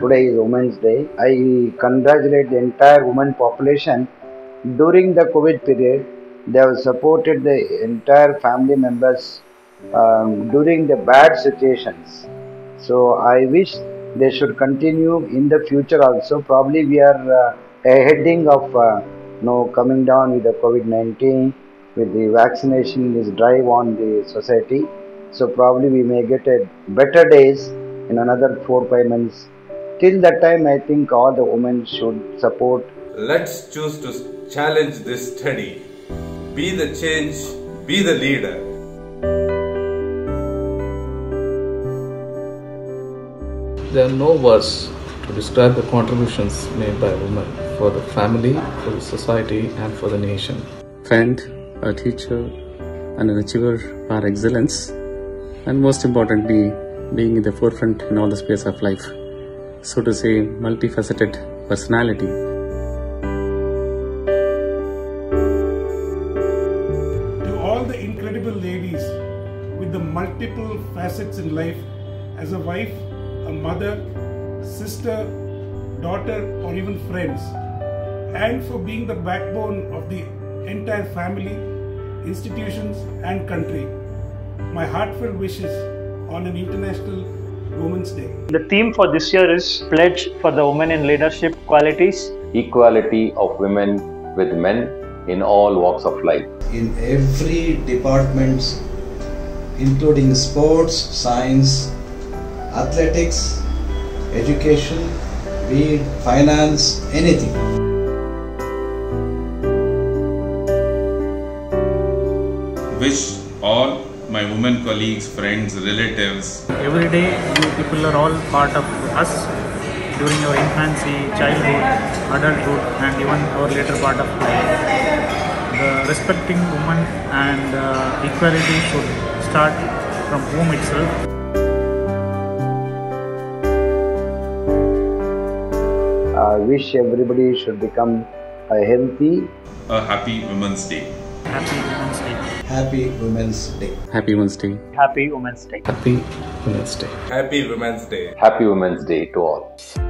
today is Women's Day. I congratulate the entire women population. During the COVID period, they have supported the entire family members um, during the bad situations. So I wish they should continue in the future also. Probably we are uh, heading of uh, you know, coming down with the COVID-19, with the vaccination is drive on the society. So probably we may get a better days in another four five months. Till that time, I think all the women should support. Let's choose to challenge this study. Be the change, be the leader. There are no words to describe the contributions made by women for the family, for the society, and for the nation. Friend, a teacher, and an achiever for excellence, and most importantly, being in the forefront in all the space of life. So to say, multifaceted personality. To all the incredible ladies with the multiple facets in life as a wife, a mother, sister, daughter, or even friends, and for being the backbone of the entire family, institutions, and country. My heartfelt wishes on an International Women's Day. The theme for this year is Pledge for the Women in Leadership Qualities. equality of women with men in all walks of life. in every departments including sports science athletics education be it finance anything wish all my women colleagues, friends, relatives, Every day, you people are all part of us during our infancy, childhood, adulthood, and even our later part of life. The respecting women and uh, equality should start from home itself. I wish everybody should become a healthy a happy Women's Day. Happy Women's Day. happy women's day Happy Women's Day. Happy Women's Day. Happy Women's Day. Happy Women's Day. Happy Women's Day to all.